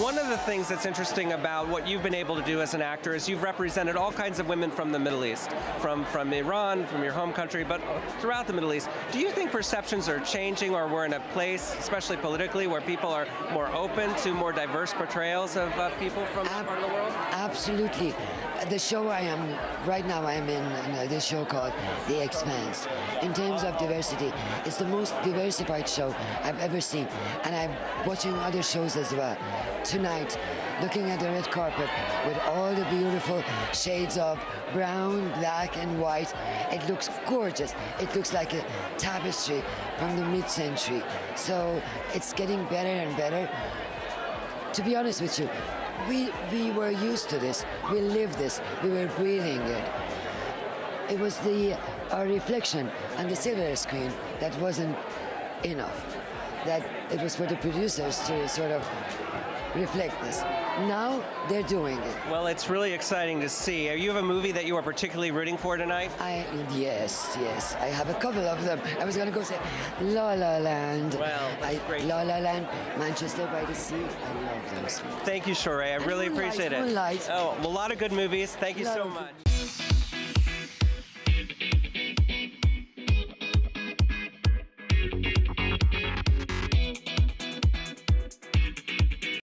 One of the things that's interesting about what you've been able to do as an actor is you've represented all kinds of women from the Middle East, from, from Iran, from your home country, but throughout the Middle East. Do you think perceptions are changing or we're in a place, especially politically, where people are more open to more diverse portrayals of uh, people from that part of the world? Absolutely. The show I am, right now I am in uh, this show called The Expanse. In terms of diversity, it's the most diversified show I've ever seen. And I'm watching other shows as well. Tonight, looking at the red carpet with all the beautiful shades of brown, black, and white. It looks gorgeous. It looks like a tapestry from the mid-century. So it's getting better and better. To be honest with you, we, we were used to this. We lived this. We were breathing it. It was the our reflection on the silver screen that wasn't enough. That it was for the producers to sort of reflect this. Now they're doing it. Well, it's really exciting to see. Uh, you have a movie that you are particularly rooting for tonight? I yes, yes. I have a couple of them. I was going to go say La La Land. Well, I, great. La La Land, Manchester by the Sea. I love those. Thank you, Shohreh. I really Moonlight, appreciate it. Moonlight. Oh, a lot of good movies. Thank you so much.